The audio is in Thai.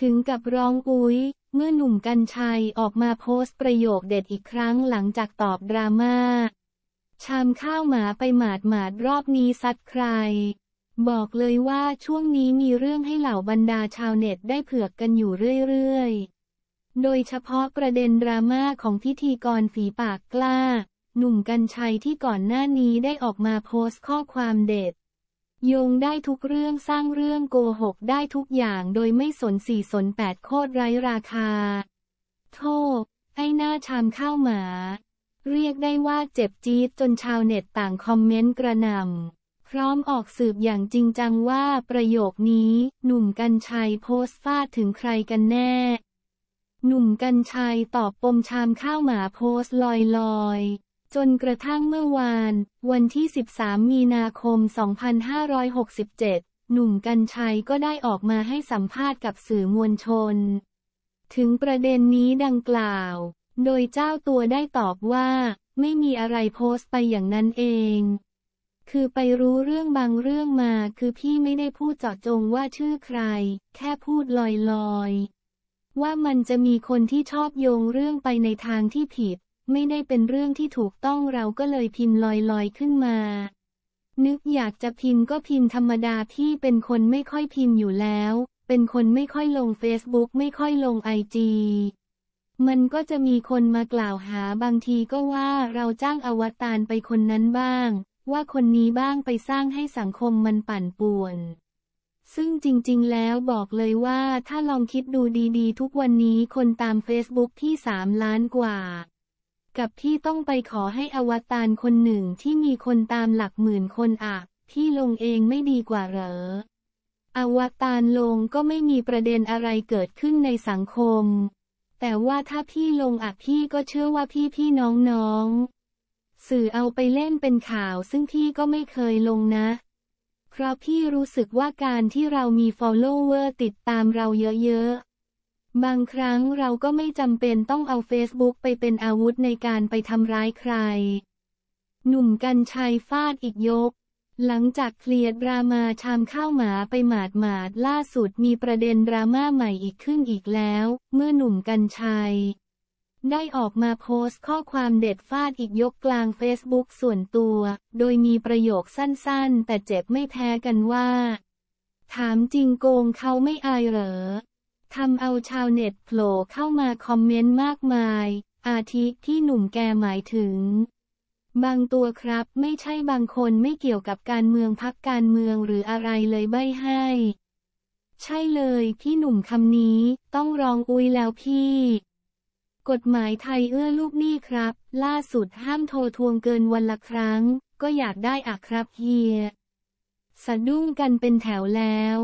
ถึงกับร้องอุ้ยเมื่อหนุ่มกัญชัยออกมาโพสต์ประโยคเด็ดอีกครั้งหลังจากตอบดราม่า ชามข้าวหมาไปหมาดหมาดรอบนี้ซัดใคร บอกเลยว่าช่วงนี้มีเรื่องให้เหล่าบรรดาชาวเน็ตได้เผือกกันอยู่เรื่อยๆ โดยเฉพาะประเด็นดราม่าของพิธีกรฝีปากกล้า หนุ่มกัญชัยที่ก่อนหน้านี้ได้ออกมาโพสต์ข้อความเด็ด โยงได้ทุกเรื่องสร้างเรื่องโกหกได้ทุกอย่างโดยไม่สนสี่สนแปดโคตรไร้ราคา โทษ ไอ้หน้าชามข้าวหมา เรียกได้ว่าเจ็บจี๊ดจนชาวเน็ตต่างคอมเมนต์กระหน่ำพร้อมออกสืบอย่างจริงจังว่าประโยคนี้ หนุ่มกัญชัยโพสต์ฟาดถึงใครกันแน่ หนุ่มกัญชัยตอบปมชามข้าวหมาโพสต์ลอยๆ จนกระทั่งเมื่อวาน วันที่ 13 มีนาคม 2567 หนุ่มกัญชัยก็ได้ออกมาให้สัมภาษณ์กับสื่อมวลชน ถึงประเด็นนี้ดังกล่าว โดยเจ้าตัวได้ตอบว่า ไม่มีอะไรโพสต์ไปอย่างนั้นเอง คือไปรู้เรื่องบางเรื่องมา คือพี่ไม่ได้พูดเจาะจงว่าชื่อใคร แค่พูดลอยๆ ว่ามันจะมีคนที่ชอบโยงเรื่องไปในทางที่ผิด ไม่ได้เป็นเรื่องที่ถูกต้องเราก็เลยพิมพ์ลอยๆขึ้นมา นึกอยากจะพิมพ์ก็พิมพ์ธรรมดาพี่เป็นคนไม่ค่อยพิมพ์อยู่แล้ว เป็นคนไม่ค่อยลงเฟซบุ๊กไม่ค่อยลงไอจีมันก็จะมีคนมากล่าวหาบางทีก็ว่าเราจ้างอวตารไปคนนั้นบ้าง ว่าคนนี้บ้างไปสร้างให้สังคมมันปั่นป่วน ซึ่งจริงๆ แล้วบอกเลยว่าถ้าลองคิดดูดีๆ ทุกวันนี้คนตามเฟซบุ๊กที่ 3 ล้านกว่า กับที่ต้องไปขอให้อวตารคนหนึ่งที่มีคนตามหลักหมื่นคนอะที่ลงเองไม่ดีกว่าเหรอ อวตารลงก็ไม่มีประเด็นอะไรเกิดขึ้นในสังคม แต่ว่าถ้าพี่ลงอะพี่ก็เชื่อว่าพี่พี่น้องน้องสื่อเอาไปเล่นเป็นข่าวซึ่งพี่ก็ไม่เคยลงนะ เพราะพี่รู้สึกว่าการที่เรามี follower ติดตามเราเยอะๆ บางครั้งเราก็ไม่จำเป็นต้องเอา Facebook ไปเป็นอาวุธในการไปทำร้ายใคร หนุ่มกัญชัยฟาดอีกยก หลังจากเคลียร์ดราม่าชามข้าวหมาไปหมาดหมาดล่าสุดมีประเด็นดราม่าใหม่อีกขึ้นอีกแล้ว เมื่อหนุ่มกัญชัย ได้ออกมาโพสต์ข้อความเด็ดฟาดอีกยกกลางเฟซบุ๊กส่วนตัว โดยมีประโยคสั้นๆ แต่เจ็บไม่แพ้กันว่า ถามจริงโกงเขาไม่อายเหรอ ทำเอาชาวเน็ตโผล่เข้ามาคอมเมนต์มากมาย อาทิที่หนุ่มแกหมายถึง บางตัวครับไม่ใช่บางคนไม่เกี่ยวกับการเมืองพักการเมืองหรืออะไรเลยใบให้ ใช่เลยพี่หนุ่มคำนี้ต้องรองอุ้ยแล้วพี่ กฎหมายไทยเอื้อลูกหนี้ครับ ล่าสุดห้ามโทรทวงเกินวันละครั้ง ก็อยากได้อะครับเฮียสะดุ้งกันเป็นแถวแล้ว